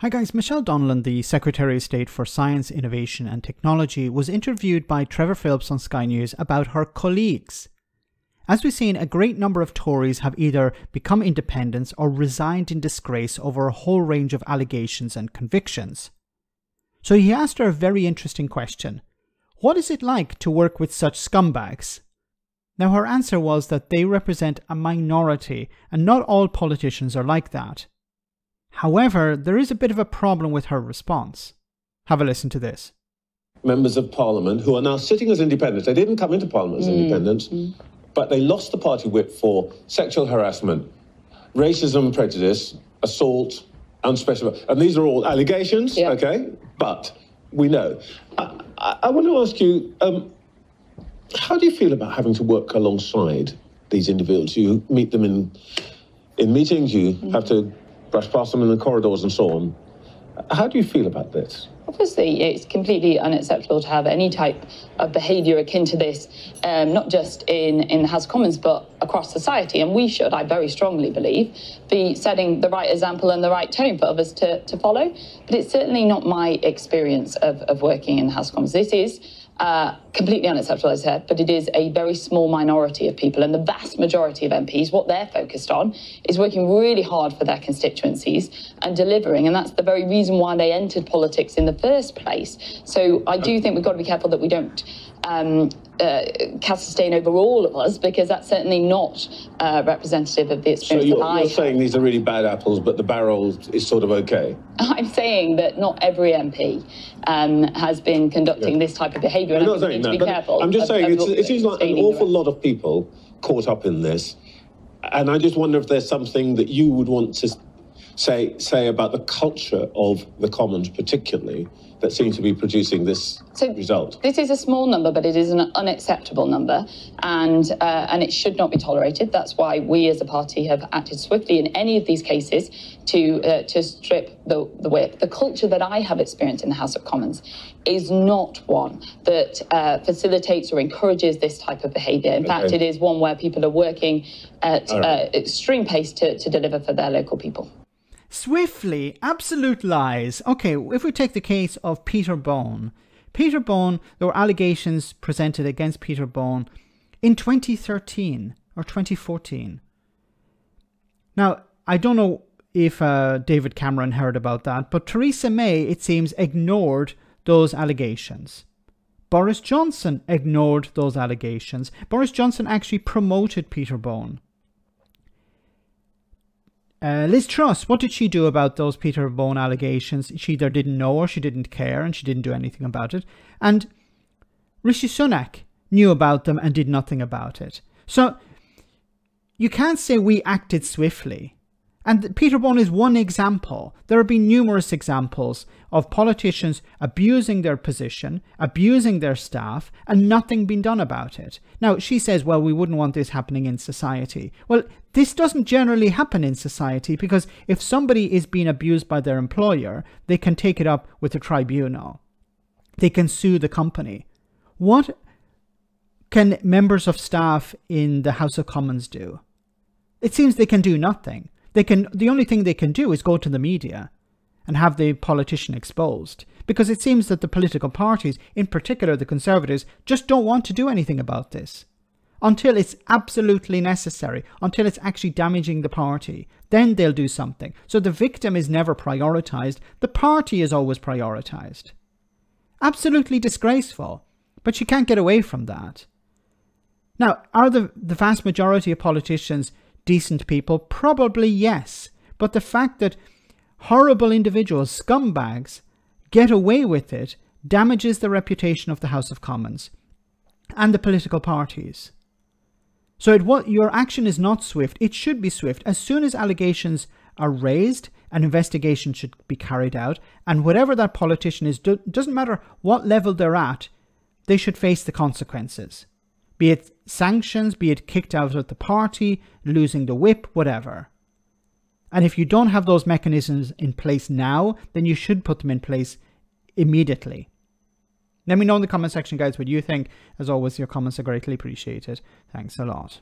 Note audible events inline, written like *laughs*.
Hi guys, Michelle Donelan, the Secretary of State for Science, Innovation and Technology, was interviewed by Trevor Phillips on Sky News about her colleagues. As we've seen, a great number of Tories have either become independents or resigned in disgrace over a whole range of allegations and convictions. So he asked her a very interesting question. What is it like to work with such scumbags? Now her answer was that they represent a minority and not all politicians are like that. However, there is a bit of a problem with her response. Have a listen to this. Members of Parliament who are now sitting as independents. They didn't come into Parliament as mm. independents, mm. but they lost the party whip for sexual harassment, racism, prejudice, assault, unspecified. And these are all allegations, yep. okay? But we know. I, I, I, want to ask you um, how do you feel about having to work alongside these individuals? You meet them in in meetings, you mm. have to brush past them in the corridors and so on. How do you feel about this? Obviously, it's completely unacceptable to have any type of behaviour akin to this, um, not just in, in the House of Commons, but across society. And we should, I very strongly believe, be setting the right example and the right tone for others to, to follow. But it's certainly not my experience of, of working in the House of Commons. This is uh, completely unacceptable, as I said, but it is a very small minority of people. And the vast majority of MPs, what they're focused on is working really hard for their constituencies and delivering. And that's the very reason why they entered politics in the first place. So I do think we've got to be careful that we don't um, uh, cast a stain over all of us because that's certainly not uh, representative of the experience so you're, that I you're saying these are really bad apples, but the barrel is sort of okay? *laughs* I'm saying that not every MP um, has been conducting yeah. this type of behaviour. I'm not saying that, but careful I'm just of, saying of, it seems like an awful lot of people caught up in this. And I just wonder if there's something that you would want to say say about the culture of the Commons, particularly that seems to be producing this so result. This is a small number, but it is an unacceptable number, and uh, and it should not be tolerated. That's why we, as a party, have acted swiftly in any of these cases to uh, to strip the the whip. The culture that I have experienced in the House of Commons is not one that uh, facilitates or encourages this type of behaviour. In okay. fact, it is one where people are working at right. Uh, extreme pace to, to deliver for their local people. Swiftly, absolute lies. Okay, if we take the case of Peter Bone, Peter Bone, there were allegations presented against Peter Bone in 2013 or 2014. Now, I don't know if uh, David Cameron heard about that, but Theresa May, it seems, ignored those allegations. Boris Johnson ignored those allegations. Boris Johnson actually promoted Peter Bone. Uh, Liz Truss, what did she do about those Peter Bone allegations? She either didn't know or she didn't care and she didn't do anything about it. And Rishi Sunak knew about them and did nothing about it. So you can't say we acted swiftly. And Peter Bone is one example. There have been numerous examples of politicians abusing their position, abusing their staff, and nothing being done about it. Now, she says, well, we wouldn't want this happening in society. Well, this doesn't generally happen in society because if somebody is being abused by their employer, they can take it up with the tribunal. They can sue the company. What can members of staff in the House of Commons do? It seems they can do nothing. They can the only thing they can do is go to the media and have the politician exposed because it seems that the political parties, in particular the conservatives, just don't want to do anything about this until it's absolutely necessary, until it's actually damaging the party. Then they'll do something. So the victim is never prioritized, the party is always prioritized. Absolutely disgraceful, but you can't get away from that. Now, are the, the vast majority of politicians decent people? Probably yes. But the fact that horrible individuals, scumbags, get away with it damages the reputation of the House of Commons and the political parties. So it, your action is not swift. It should be swift. As soon as allegations are raised, an investigation should be carried out. And whatever that politician is, do, doesn't matter what level they're at, they should face the consequences be it sanctions, be it kicked out of the party, losing the whip, whatever. And if you don't have those mechanisms in place now, then you should put them in place immediately. Let me know in the comment section, guys, what you think. As always, your comments are greatly appreciated. Thanks a lot.